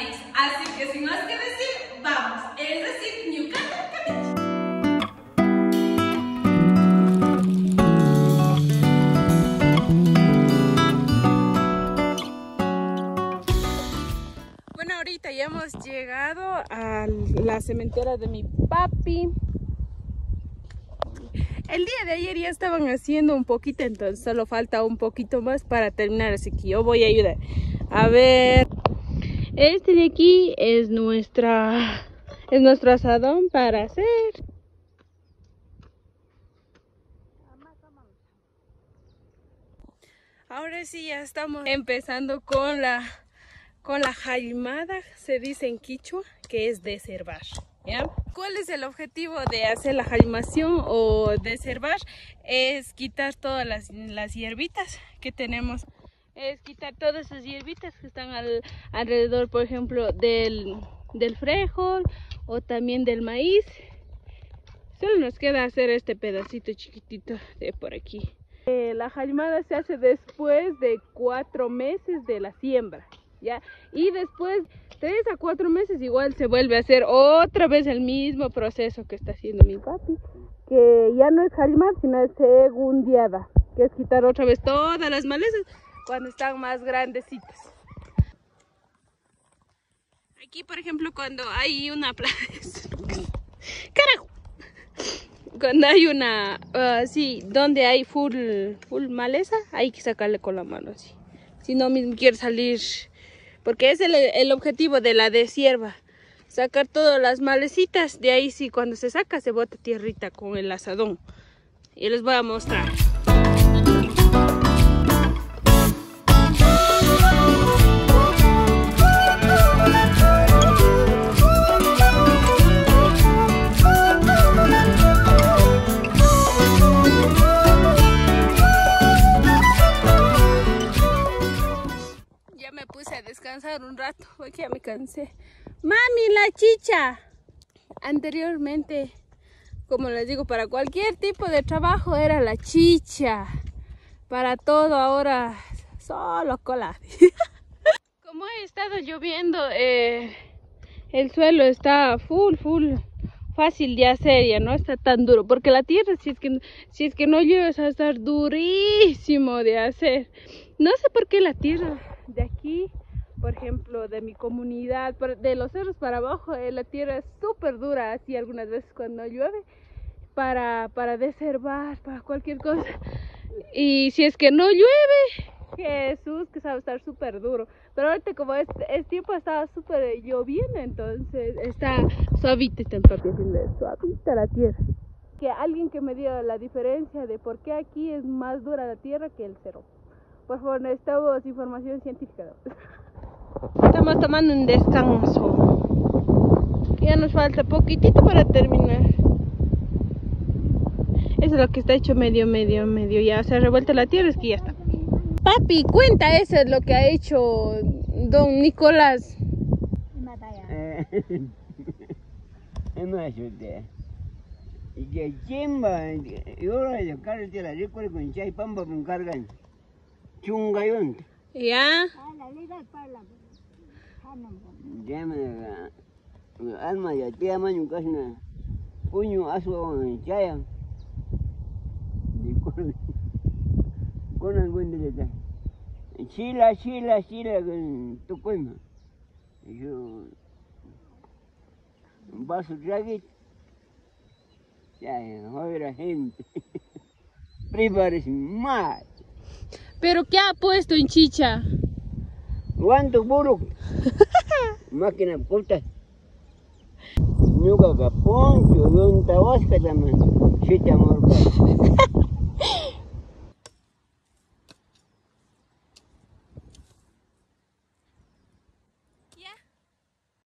Así que sin más que decir, vamos. Es decir, Newcastle Capiche. Bueno, ahorita ya hemos llegado a la cementera de mi papi. El día de ayer ya estaban haciendo un poquito, entonces solo falta un poquito más para terminar, así que yo voy a ayudar. A ver, este de aquí es nuestra, es nuestro asadón para hacer. Ahora sí ya estamos empezando con la con la jaimada, se dice en quichua, que es deservar. ¿ya? ¿Cuál es el objetivo de hacer la jaimación o deservar? Es quitar todas las, las hierbitas que tenemos. Es quitar todas esas hierbitas que están al, alrededor, por ejemplo, del, del frijol o también del maíz. Solo nos queda hacer este pedacito chiquitito de por aquí. Eh, la jaimada se hace después de cuatro meses de la siembra. ¿ya? Y después, tres a cuatro meses, igual se vuelve a hacer otra vez el mismo proceso que está haciendo mi papi, que ya no es jalimar, sino es segundiada, que es quitar otra vez todas las malezas cuando están más grandecitas. Aquí, por ejemplo, cuando hay una plaga... ¡Carajo! Cuando hay una... Uh, sí, donde hay full, full maleza, hay que sacarle con la mano así. Si no mismo quiere salir porque es el, el, objetivo de la desierva, sacar todas las malecitas, de ahí sí cuando se saca se bota tierrita con el asadón. Y les voy a mostrar. Descansar un rato porque ya me cansé. Mami, la chicha. Anteriormente, como les digo, para cualquier tipo de trabajo era la chicha. Para todo ahora solo cola. como ha estado lloviendo, eh, el suelo está full, full fácil de hacer, ya no está tan duro, porque la tierra si es que si es que no llueve va a estar durísimo de hacer. No sé por qué la tierra de aquí por ejemplo, de mi comunidad, de los cerros para abajo, eh, la tierra es súper dura, así algunas veces cuando llueve, para, para deservar, para cualquier cosa. Y si es que no llueve, Jesús, que sabe estar súper duro. Pero ahorita como es, es tiempo estaba súper lloviendo, entonces está suavita, está suavita la tierra. Que alguien que me dio la diferencia de por qué aquí es más dura la tierra que el cerro. Por favor, necesitamos información científica. Estamos tomando un descanso. Ya nos falta poquitito para terminar. Eso es lo que está hecho medio, medio, medio. Ya se ha revuelto la tierra, es que ya está. Papi, cuenta eso es lo que ha hecho don Nicolás. Y que chimba, yo de carretera, recuerdo con chay pamba con cargan. Chungayón. Ya. Alma ya Chila, chila, chila tu cuema. Yo un vaso traguit. Ya, joder gente. Prepárese más. ¿Pero qué ha puesto en chicha? Guanto puro. Máquina puta. Ñuka ka poncho, yunta wasca también. Chicha morca.